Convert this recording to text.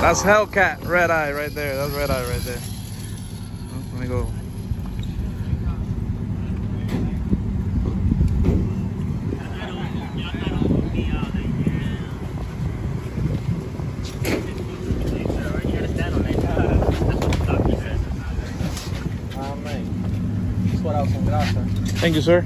That's Hellcat Red Eye right there. That's Red Eye right there. Let me go. Thank you, sir.